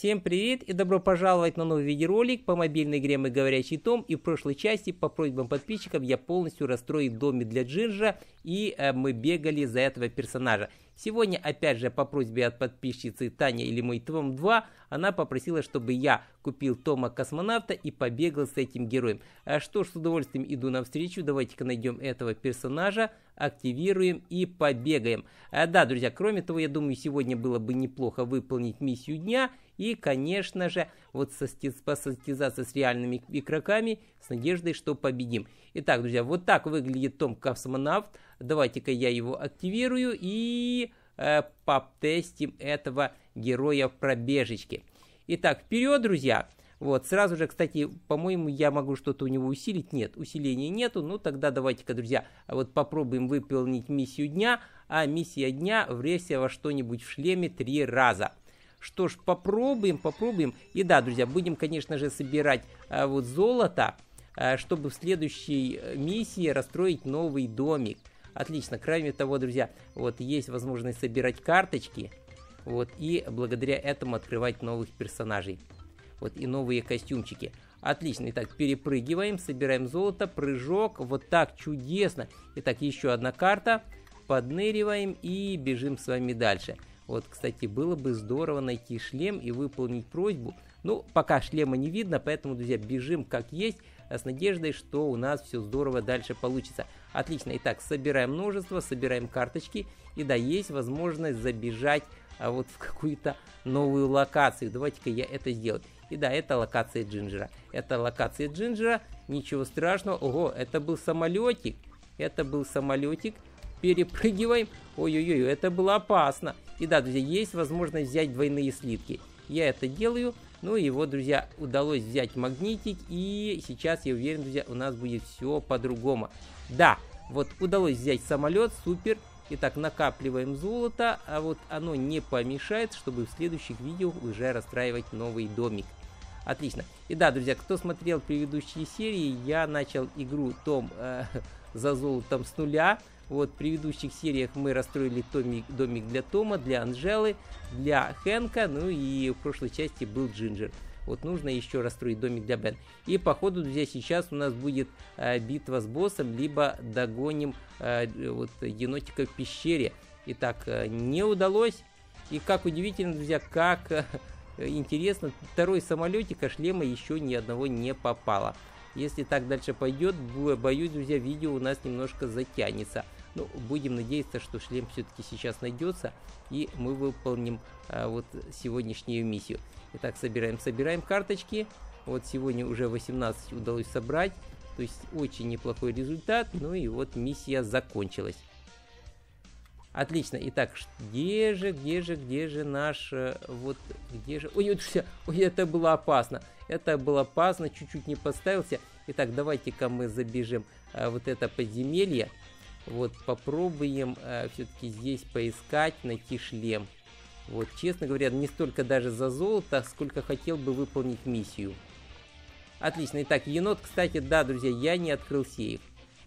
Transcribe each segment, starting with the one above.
Всем привет и добро пожаловать на новый видеоролик по мобильной игре «Мы говорящий Том». И в прошлой части по просьбам подписчиков я полностью расстроил доме для Джинджа и э, мы бегали за этого персонажа. Сегодня, опять же, по просьбе от подписчицы Таня или мой Том 2, она попросила, чтобы я купил Тома Космонавта и побегал с этим героем. А что ж, с удовольствием иду навстречу, давайте-ка найдем этого персонажа, активируем и побегаем. А, да, друзья, кроме того, я думаю, сегодня было бы неплохо выполнить миссию дня и, конечно же, вот состязаться с реальными игроками с надеждой, что победим. Итак, друзья, вот так выглядит Том Космонавт. Давайте-ка я его активирую и э, потестим этого героя в пробежечке. Итак, вперед, друзья! Вот, сразу же, кстати, по-моему, я могу что-то у него усилить. Нет, усиления нету. Ну, тогда давайте-ка, друзья, вот попробуем выполнить миссию дня. А миссия дня врезься во что-нибудь в шлеме три раза. Что ж, попробуем, попробуем. И да, друзья, будем, конечно же, собирать а, вот золото, чтобы в следующей э, миссии расстроить новый домик. Отлично. Кроме того, друзья, вот есть возможность собирать карточки. Вот, и благодаря этому открывать новых персонажей. Вот, и новые костюмчики. Отлично. Итак, перепрыгиваем, собираем золото, прыжок. Вот так чудесно. Итак, еще одна карта. Подныриваем и бежим с вами дальше. Вот, кстати, было бы здорово найти шлем и выполнить просьбу. Ну, пока шлема не видно, поэтому, друзья, бежим как есть. А с надеждой, что у нас все здорово дальше получится. Отлично, итак, собираем множество, собираем карточки, и да, есть возможность забежать а вот в какую-то новую локацию. Давайте-ка я это сделаю. И да, это локация Джинджера. Это локация Джинджера, ничего страшного. Ого, это был самолетик. Это был самолетик. Перепрыгиваем. Ой-ой-ой, это было опасно. И да, друзья, есть возможность взять двойные слитки. Я это делаю. Ну вот, друзья, удалось взять магнитик, и сейчас, я уверен, друзья, у нас будет все по-другому. Да, вот удалось взять самолет, супер. Итак, накапливаем золото, а вот оно не помешает, чтобы в следующих видео уже расстраивать новый домик. Отлично. И да, друзья, кто смотрел предыдущие серии, я начал игру Том э, за золотом с нуля. Вот в предыдущих сериях мы расстроили домик, домик для Тома, для Анжелы, для Хэнка, ну и в прошлой части был Джинджер. Вот нужно еще расстроить домик для Бен. И по ходу, друзья, сейчас у нас будет э, битва с боссом, либо догоним э, вот енотика в пещере. Итак, э, не удалось. И как удивительно, друзья, как э, интересно, второй самолетик, а шлема еще ни одного не попало. Если так дальше пойдет, боюсь, друзья, видео у нас немножко затянется. Ну, будем надеяться, что шлем все-таки сейчас найдется, и мы выполним а, вот сегодняшнюю миссию. Итак, собираем, собираем карточки. Вот сегодня уже 18 удалось собрать, то есть очень неплохой результат. Ну и вот миссия закончилась. Отлично. Итак, где же, где же, где же наш, э, вот, где же... Ой, ой, ой, это было опасно. Это было опасно, чуть-чуть не поставился. Итак, давайте-ка мы забежим а, вот это подземелье. Вот попробуем э, все-таки здесь поискать, найти шлем. Вот, честно говоря, не столько даже за золото, сколько хотел бы выполнить миссию. Отлично. Итак, енот, кстати, да, друзья, я не открыл сейф.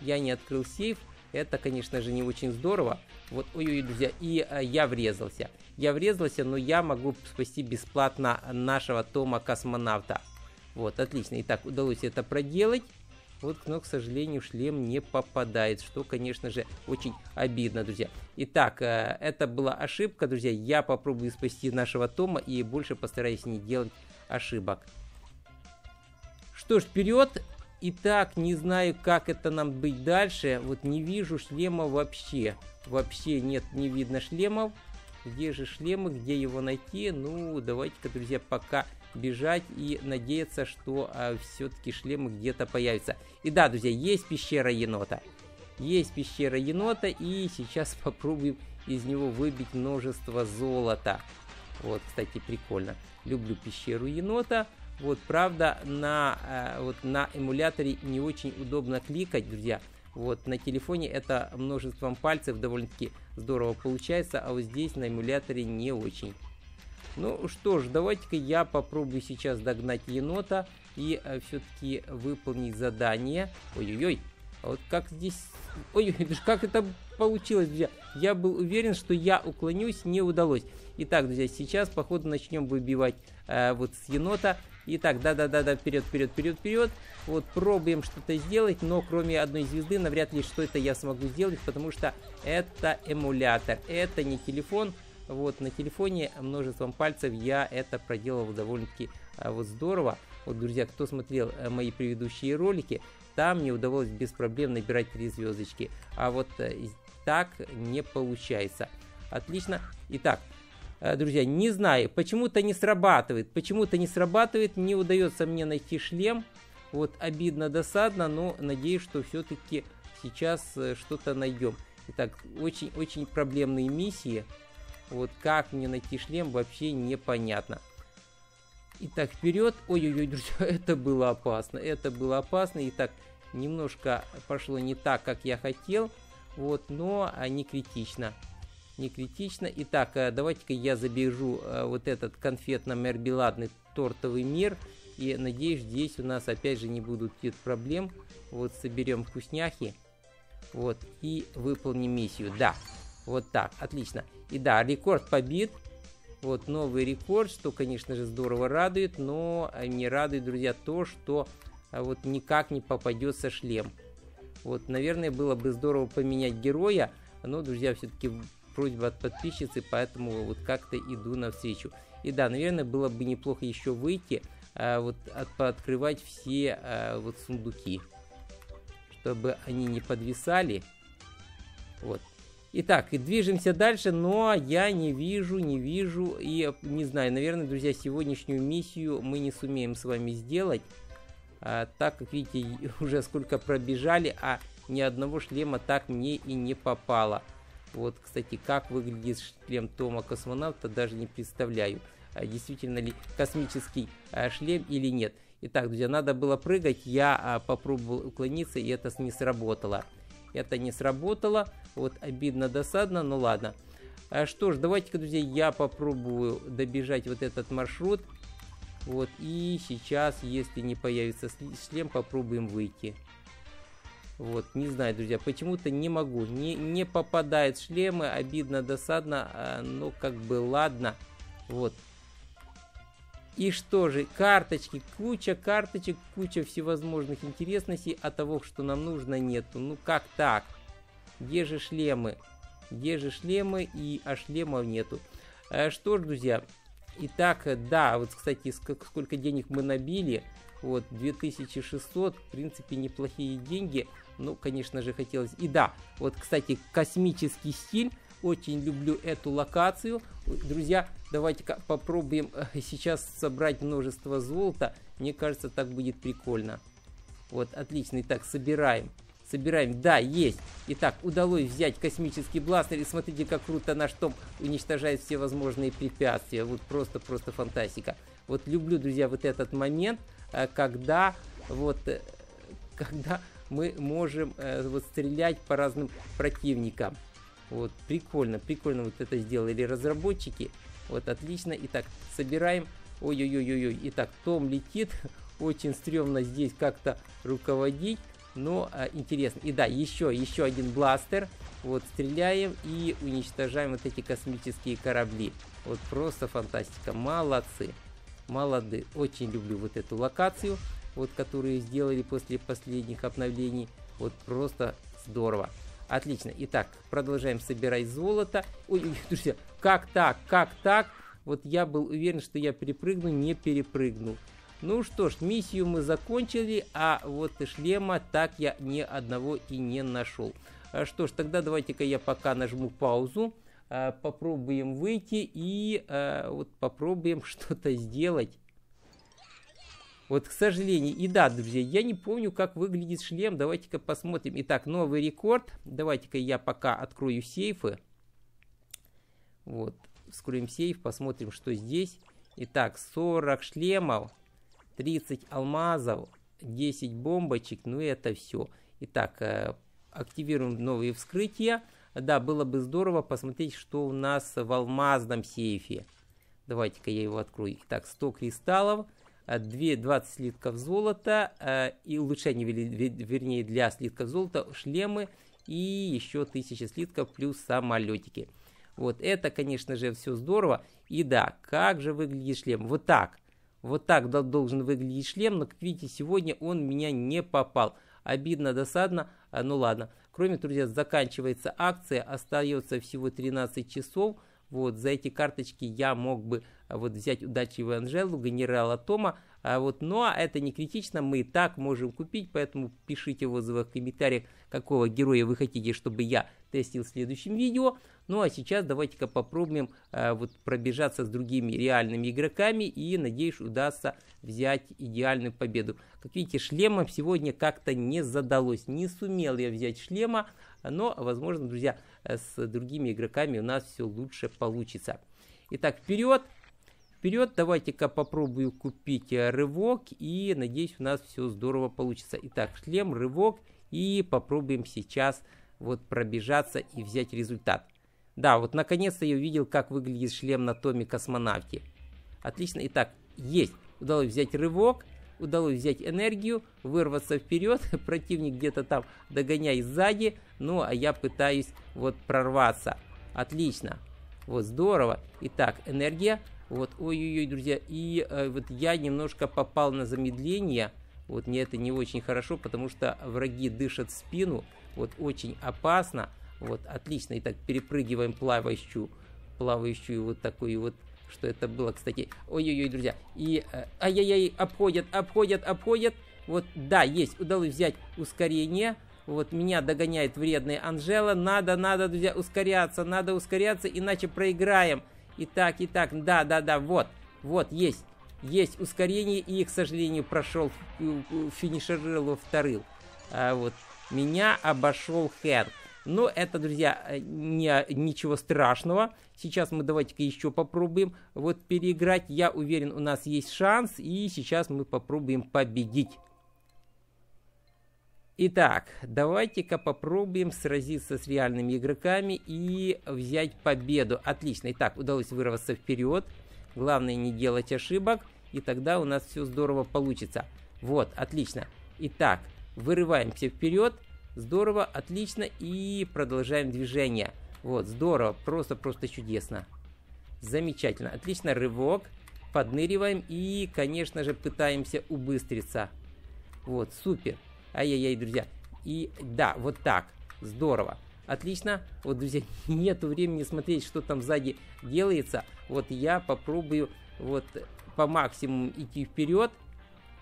Я не открыл сейф. Это, конечно же, не очень здорово. Вот, ой-ой, друзья, и а, я врезался. Я врезался, но я могу спасти бесплатно нашего Тома Космонавта. Вот, отлично. Итак, удалось это проделать. Вот, но, к сожалению, шлем не попадает, что, конечно же, очень обидно, друзья. Итак, э, это была ошибка, друзья. Я попробую спасти нашего Тома и больше постараюсь не делать ошибок. Что ж, вперед. Итак, не знаю, как это нам быть дальше. Вот не вижу шлема вообще. Вообще нет, не видно шлемов. Где же шлемы, где его найти? Ну, давайте-ка, друзья, пока бежать и надеяться, что а, все-таки шлемы где-то появятся. И да, друзья, есть пещера енота. Есть пещера енота, и сейчас попробуем из него выбить множество золота. Вот, кстати, прикольно. Люблю пещеру енота. Вот, правда, на, э, вот, на эмуляторе не очень удобно кликать, друзья. Вот, на телефоне это множеством пальцев довольно-таки здорово получается, а вот здесь на эмуляторе не очень. Ну что ж, давайте-ка я попробую сейчас догнать енота и э, все-таки выполнить задание. Ой-ой-ой, а вот как здесь... Ой, как это получилось, друзья. Я был уверен, что я уклонюсь, не удалось. Итак, друзья, сейчас, походу, начнем выбивать э, вот с енота. Итак, да-да-да-да, вперед, вперед, вперед, вперед. Вот пробуем что-то сделать, но кроме одной звезды, навряд ли что это я смогу сделать, потому что это эмулятор, это не телефон. Вот на телефоне множеством пальцев я это проделал довольно-таки а, вот здорово. Вот, друзья, кто смотрел а, мои предыдущие ролики, там мне удалось без проблем набирать три звездочки. А вот а, так не получается. Отлично. Итак, э, друзья, не знаю, почему-то не срабатывает. Почему-то не срабатывает, не удается мне найти шлем. Вот обидно, досадно, но надеюсь, что все-таки сейчас э, что-то найдем. Итак, очень-очень проблемные миссии. Вот как мне найти шлем, вообще непонятно. Итак, вперед. Ой-ой-ой, друзья, это было опасно. Это было опасно. Итак, немножко пошло не так, как я хотел. Вот, но не критично. Не критично. Итак, э, давайте-ка я забежу э, вот этот конфетно-мербеладный тортовый мир. И надеюсь, здесь у нас опять же не будут проблем. Вот соберем вкусняхи. Вот, и выполним миссию. Да, вот так, отлично. И да, рекорд побит. Вот новый рекорд, что, конечно же, здорово радует, но не радует, друзья, то, что вот никак не попадется шлем. Вот, наверное, было бы здорово поменять героя, но, друзья, все-таки просьба от подписчицы, поэтому вот как-то иду навстречу. И да, наверное, было бы неплохо еще выйти, а, вот от, пооткрывать все а, вот сундуки, чтобы они не подвисали. Вот. Итак, и движемся дальше, но я не вижу, не вижу и не знаю, наверное, друзья, сегодняшнюю миссию мы не сумеем с вами сделать. А, так как видите, уже сколько пробежали, а ни одного шлема так мне и не попало. Вот, кстати, как выглядит шлем Тома космонавта, даже не представляю. А, действительно ли космический а, шлем или нет. Итак, друзья, надо было прыгать, я а, попробовал уклониться, и это не сработало. Это не сработало, вот обидно, досадно, ну ладно. Что ж, давайте-ка, друзья, я попробую добежать вот этот маршрут. Вот, и сейчас, если не появится шлем, попробуем выйти. Вот, не знаю, друзья, почему-то не могу. Не, не попадает шлемы, обидно, досадно, а, но как бы ладно. Вот. И что же, карточки, куча карточек, куча всевозможных интересностей, а того, что нам нужно, нету. Ну как так? Где же шлемы? Где же шлемы? И а шлемов нету. А, что ж, друзья, Итак, да, вот, кстати, сколько денег мы набили. Вот, 2600, в принципе, неплохие деньги. Ну, конечно же, хотелось... И да, вот, кстати, космический стиль. Очень люблю эту локацию. Друзья, давайте-ка попробуем э, сейчас собрать множество золота. Мне кажется, так будет прикольно. Вот, отлично. Итак, собираем. Собираем. Да, есть. Итак, удалось взять космический бластер. И смотрите, как круто наш том уничтожает все возможные препятствия. Вот просто-просто фантастика. Вот люблю, друзья, вот этот момент, э, когда вот э, когда мы можем э, вот стрелять по разным противникам. Вот, прикольно, прикольно вот это сделали разработчики. Вот, отлично. Итак, собираем. Ой-ой-ой-ой. Итак, Том летит. Очень стрёмно здесь как-то руководить но а, интересно. И да, еще, еще один бластер. Вот стреляем и уничтожаем вот эти космические корабли. Вот просто фантастика. Молодцы. Молоды. Очень люблю вот эту локацию, вот которую сделали после последних обновлений. Вот просто здорово. Отлично. Итак, продолжаем собирать золото. Ой, друзья, как так? Как так? Вот я был уверен, что я перепрыгну, не перепрыгнул. Ну что ж, миссию мы закончили, а вот шлема так я ни одного и не нашел. А что ж, тогда давайте-ка я пока нажму паузу, а, попробуем выйти и а, вот попробуем что-то сделать. Вот, к сожалению, и да, друзья, я не помню, как выглядит шлем. Давайте-ка посмотрим. Итак, новый рекорд. Давайте-ка я пока открою сейфы. Вот, вскроем сейф, посмотрим, что здесь. Итак, 40 шлемов. 30 алмазов, 10 бомбочек, ну это все. Итак, э, активируем новые вскрытия. Да, было бы здорово посмотреть, что у нас в алмазном сейфе. Давайте-ка я его открою. Итак, 100 кристаллов, 2, 20 слитков золота э, и улучшение, вернее, для слитков золота, шлемы и еще 1000 слитков плюс самолетики. Вот это, конечно же, все здорово. И да, как же выглядит шлем? Вот так. Вот так должен выглядеть шлем, но, как видите, сегодня он меня не попал. Обидно, досадно, а, ну ладно. Кроме, друзья, заканчивается акция, остается всего 13 часов. Вот, за эти карточки я мог бы вот взять удачливую Анжелу, генерала Тома, а вот, но ну, а это не критично, мы и так можем купить, поэтому пишите в отзывах, в комментариях, какого героя вы хотите, чтобы я тестил в следующем видео. Ну а сейчас давайте-ка попробуем а, вот пробежаться с другими реальными игроками и надеюсь удастся взять идеальную победу. Как видите, шлемом сегодня как-то не задалось, не сумел я взять шлема, но возможно, друзья, с другими игроками у нас все лучше получится. Итак, вперед! Вперед. Давайте-ка попробую купить э, рывок и надеюсь у нас все здорово получится. Итак, шлем, рывок и попробуем сейчас вот пробежаться и взять результат. Да, вот наконец-то я увидел, как выглядит шлем на томе космонавте. Отлично. Итак, есть. Удалось взять рывок, удалось взять энергию, вырваться вперед. Противник где-то там догоняет сзади. Ну, а я пытаюсь вот прорваться. Отлично. Вот здорово. Итак, энергия. Вот, ой-ой-ой, друзья, и э, вот я немножко попал на замедление, вот мне это не очень хорошо, потому что враги дышат в спину, вот очень опасно, вот отлично, итак, перепрыгиваем плавающую, плавающую вот такую вот, что это было, кстати, ой-ой-ой, друзья, и э, ай-яй-яй, обходят, обходят, обходят, вот, да, есть, удалось взять ускорение, вот меня догоняет вредная Анжела, надо, надо, друзья, ускоряться, надо ускоряться, иначе проиграем, Итак, итак, да, да, да, вот, вот, есть. Есть ускорение, и, к сожалению, прошел, финишировал вторым. А, вот, меня обошел Хэнк. Но это, друзья, э, не, ничего страшного. Сейчас мы давайте-ка еще попробуем вот переиграть. Я уверен, у нас есть шанс. И сейчас мы попробуем победить. Итак, давайте-ка попробуем сразиться с реальными игроками и взять победу. Отлично. Итак, удалось вырваться вперед. Главное не делать ошибок. И тогда у нас все здорово получится. Вот, отлично. Итак, вырываемся вперед. Здорово, отлично. И продолжаем движение. Вот, здорово. Просто-просто чудесно. Замечательно. Отлично, рывок. Подныриваем и, конечно же, пытаемся убыстриться. Вот, супер. Ай-яй-яй, друзья. И да, вот так. Здорово. Отлично. Вот, друзья, нету времени смотреть, что там сзади делается. Вот я попробую вот по максимуму идти вперед.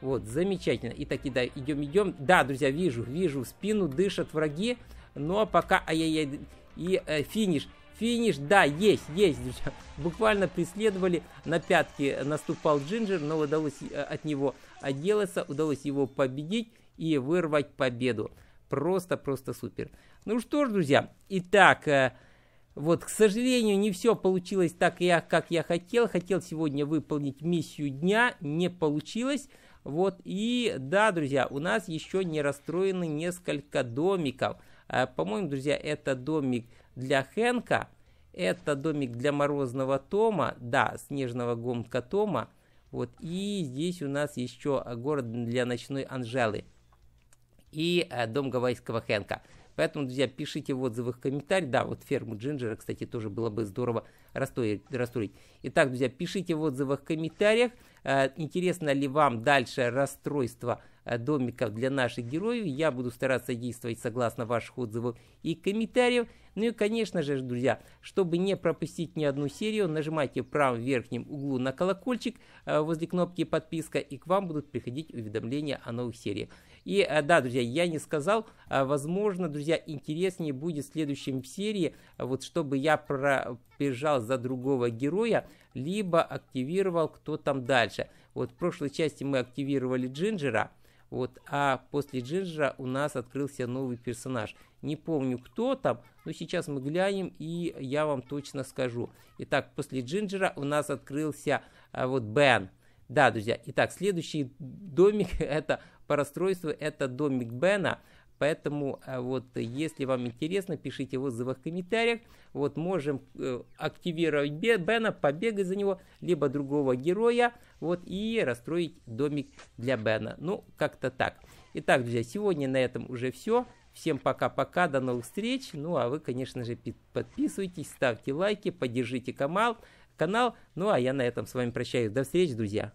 Вот, замечательно. И так, и да, идем, идем. Да, друзья, вижу, вижу, спину дышат враги. Но пока, ай-яй-яй, и э, финиш. Финиш, да, есть, есть, друзья. Буквально преследовали, на пятки наступал Джинджер, но удалось э, от него отделаться, удалось его победить и вырвать победу. Просто-просто супер. Ну что ж, друзья, итак, э, вот, к сожалению, не все получилось так, я, как я хотел. Хотел сегодня выполнить миссию дня, не получилось. Вот, и да, друзья, у нас еще не расстроены несколько домиков. Э, по-моему, друзья, это домик для Хенка, это домик для Морозного Тома, да, Снежного гомка Тома. Вот, и здесь у нас еще город для Ночной Анжелы и э, дом гавайского Хэнка. Поэтому, друзья, пишите в отзывах комментарий. Да, вот ферму Джинджера, кстати, тоже было бы здорово расстроить. Итак, друзья, пишите в отзывах комментариях, э, интересно ли вам дальше расстройство э, домиков для наших героев. Я буду стараться действовать согласно ваших отзывов и комментариев. Ну и, конечно же, друзья, чтобы не пропустить ни одну серию, нажимайте в правом верхнем углу на колокольчик возле кнопки подписка, и к вам будут приходить уведомления о новых сериях. И э, да, друзья, я не сказал, а, возможно, друзья, интереснее будет в следующем серии, вот чтобы я пробежал за другого героя, либо активировал кто там дальше. Вот в прошлой части мы активировали Джинджера, вот, а после Джинджера у нас открылся новый персонаж. Не помню, кто там, но сейчас мы глянем, и я вам точно скажу. Итак, после Джинджера у нас открылся а, вот Бен. Да, друзья, итак, следующий домик это по расстройству это домик Бена. Поэтому э, вот если вам интересно, пишите в отзывах в комментариях. Вот можем э, активировать Бена, побегать за него, либо другого героя, вот и расстроить домик для Бена. Ну, как-то так. Итак, друзья, сегодня на этом уже все. Всем пока-пока, до новых встреч. Ну, а вы, конечно же, подписывайтесь, ставьте лайки, поддержите канал. канал. Ну, а я на этом с вами прощаюсь. До встречи, друзья.